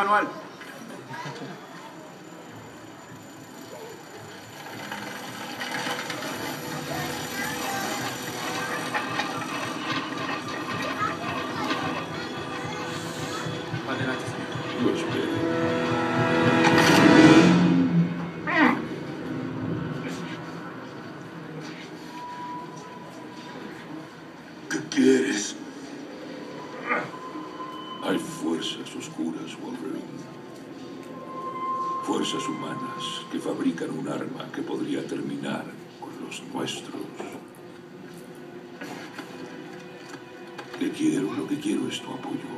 Manual. ¿Qué quieres? Hay fuerzas oscuras, Wolverine. Fuerzas humanas que fabrican un arma que podría terminar con los nuestros. Te quiero, lo que quiero es tu apoyo.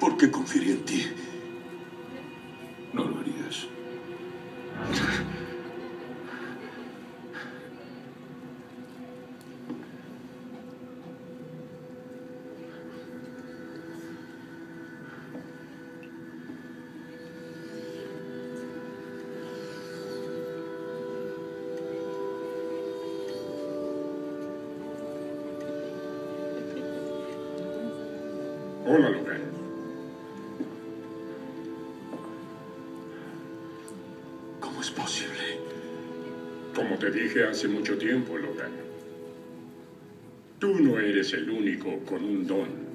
¿Por qué confiaría en ti? Hola, Logan. ¿Cómo es posible? Como te dije hace mucho tiempo, Logan. Tú no eres el único con un don